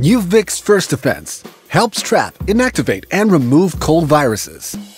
New First Defense helps trap, inactivate, and remove cold viruses.